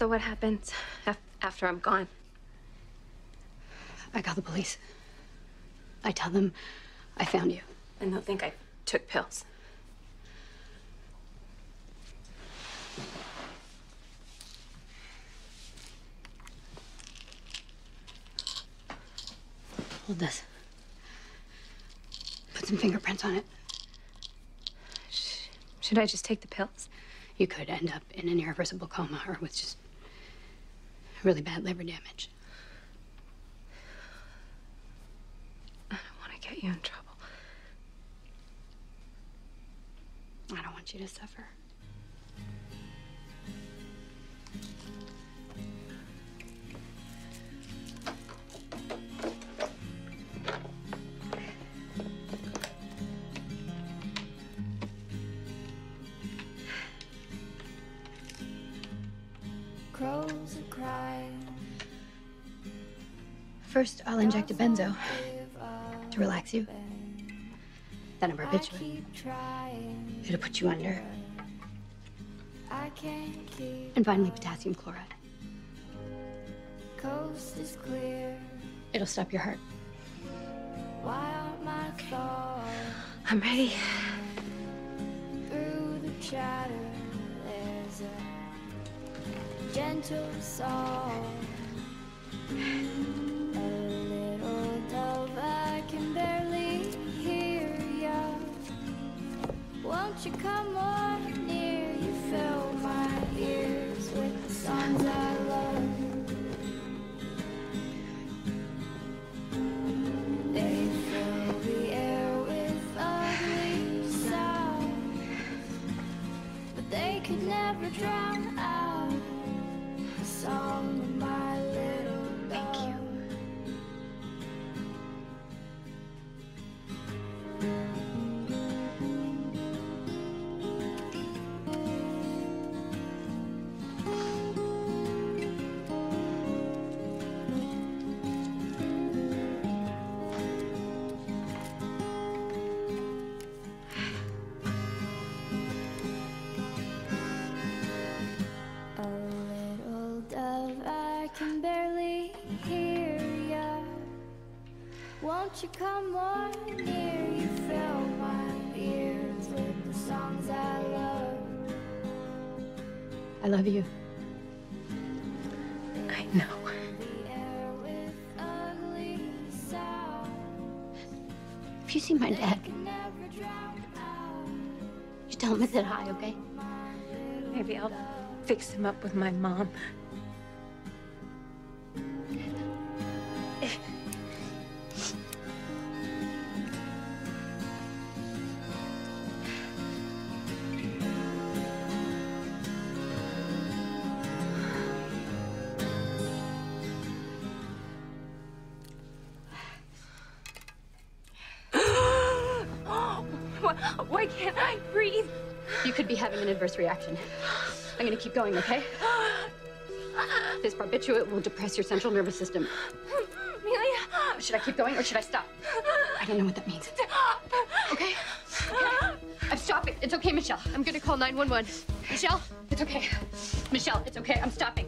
So what happens af after I'm gone? I call the police. I tell them I found you. And they'll think I took pills. Hold this. Put some fingerprints on it. Sh should I just take the pills? You could end up in an irreversible coma or with just really bad liver damage. I don't want to get you in trouble. I don't want you to suffer. Crows. First, I'll inject a benzo to relax you. Then a barbiturate. It'll put you under. And finally, potassium chloride. Coast is clear. It'll stop your heart. I'm ready. Gentle song. A little dove, I can barely hear ya. Won't you come on near? You fill my ears with the songs I love. They fill the air with ugly sounds, but they could never drown out song Won't you come more near? You fill my ears with the songs I love. I love you. I know. The air with ugly sounds. If you see my dad, Can never drown out you tell him I said hi, okay? Maybe I'll fix him up with my mom. Why, why can't I breathe? You could be having an adverse reaction. I'm gonna keep going, okay? This barbiturate will depress your central nervous system. Amelia, Should I keep going or should I stop? I don't know what that means. Stop. Okay? I'm stopping. It's okay, Michelle. I'm gonna call 911. Michelle, it's okay. Michelle, it's okay. I'm stopping.